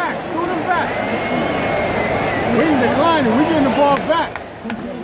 back, We're in Wing declining, We're getting the ball back.